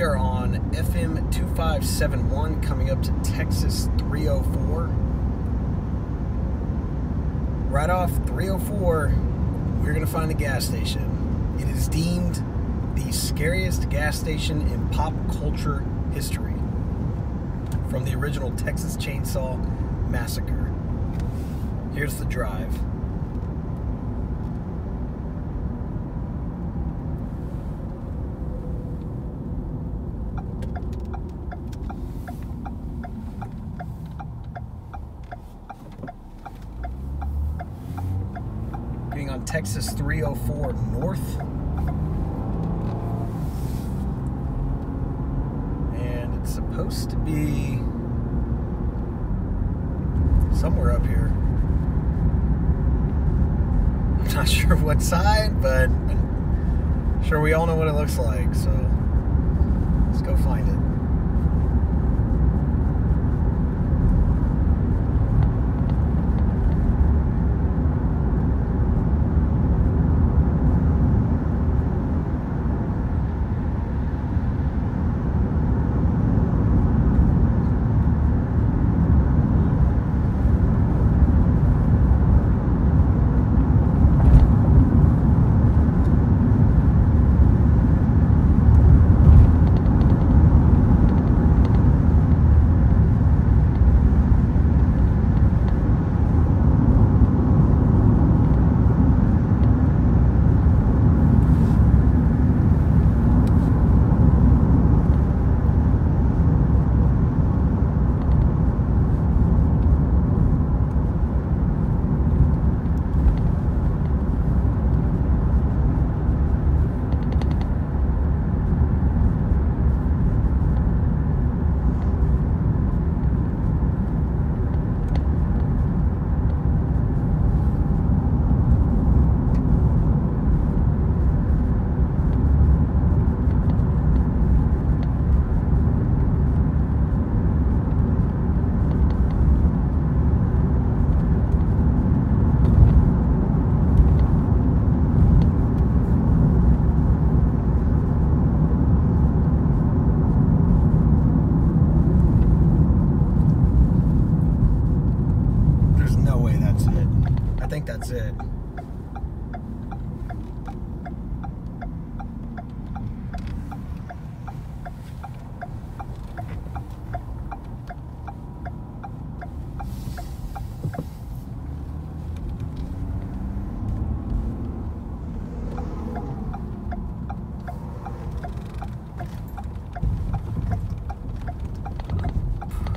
We are on FM 2571 coming up to Texas 304. Right off 304, we're going to find the gas station. It is deemed the scariest gas station in pop culture history from the original Texas Chainsaw Massacre. Here's the drive. On Texas 304 North. And it's supposed to be somewhere up here. I'm not sure what side, but I'm sure we all know what it looks like, so let's go find it.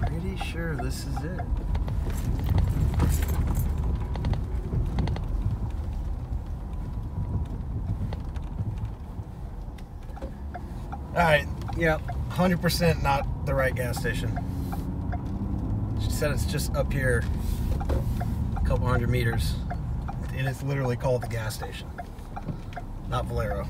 Pretty sure this is it. All right, yep, 100% not the right gas station. She said it's just up here a couple hundred meters. And it's literally called the gas station, not Valero.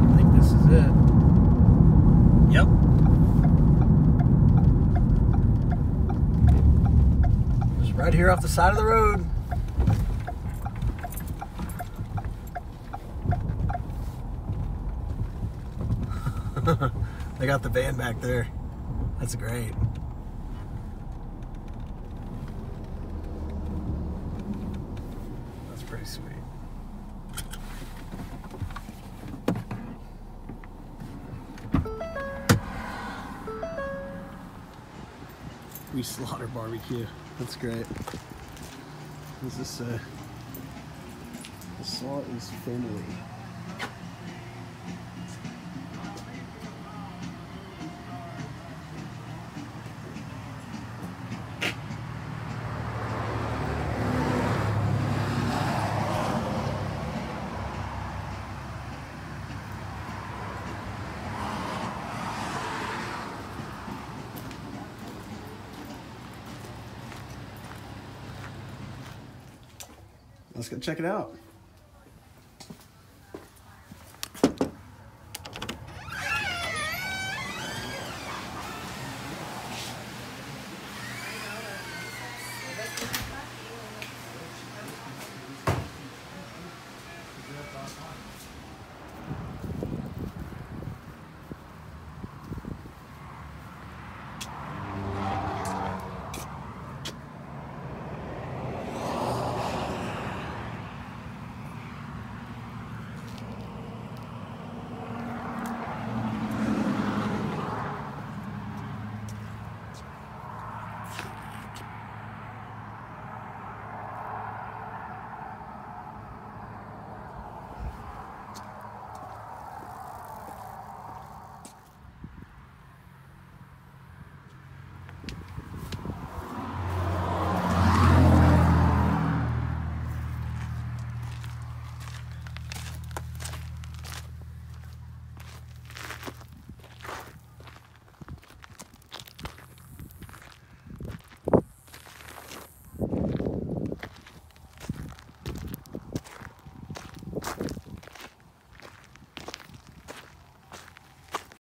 I think this is it. Yep. Here off the side of the road. they got the van back there. That's great. That's pretty sweet. We slaughter barbecue. That's great. This Is uh the salt is family. Let's go check it out.